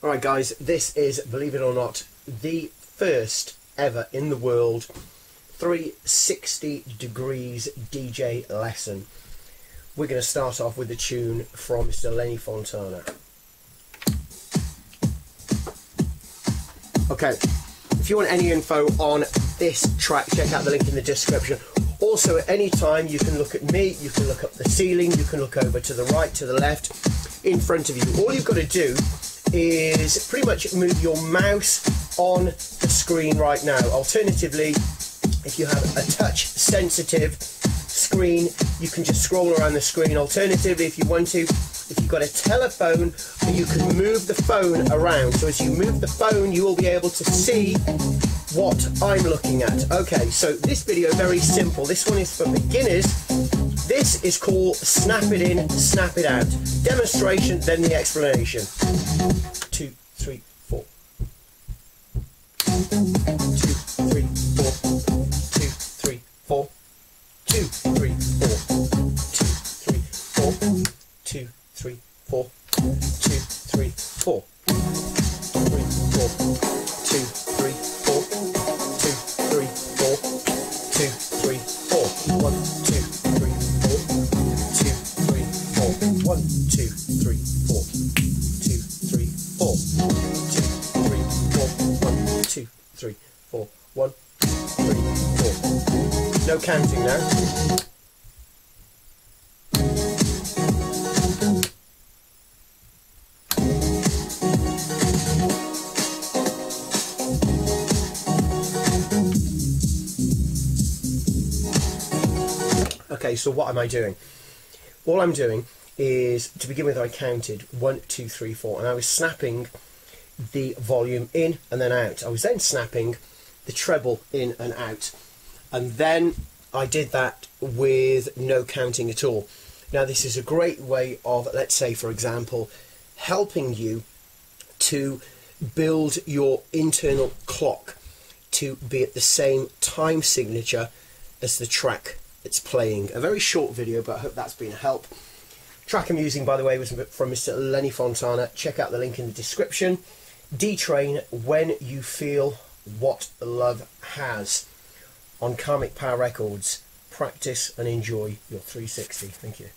Alright guys, this is, believe it or not, the first ever in the world 360 degrees DJ lesson. We're going to start off with a tune from Mr. Lenny Fontana. Okay, if you want any info on this track, check out the link in the description. Also, at any time, you can look at me, you can look up the ceiling, you can look over to the right, to the left, in front of you. All you've got to do is pretty much move your mouse on the screen right now. Alternatively, if you have a touch sensitive screen, you can just scroll around the screen. Alternatively, if you want to, if you've got a telephone, you can move the phone around. So as you move the phone, you will be able to see what I'm looking at. Okay, so this video very simple. This one is for beginners. This is called Snap It In, Snap It Out. Demonstration, then the explanation. Two, three, four. Two, three, four. Two, three, four. Two, three, four. Two, three, four. Two, three, four. Two, three, four. Three, four. Two, One, two, three, four. Two, three, four. Two, three, four. One, two, three, four. One, three, four. No counting now. Okay, so what am I doing? All I'm doing is, to begin with, I counted one, two, three, four, and I was snapping the volume in and then out. I was then snapping the treble in and out. And then I did that with no counting at all. Now, this is a great way of, let's say, for example, helping you to build your internal clock to be at the same time signature as the track it's playing. A very short video, but I hope that's been a help. Track I'm using, by the way, was from Mr. Lenny Fontana. Check out the link in the description. D-Train, When You Feel What Love Has on Karmic Power Records. Practice and enjoy your 360. Thank you.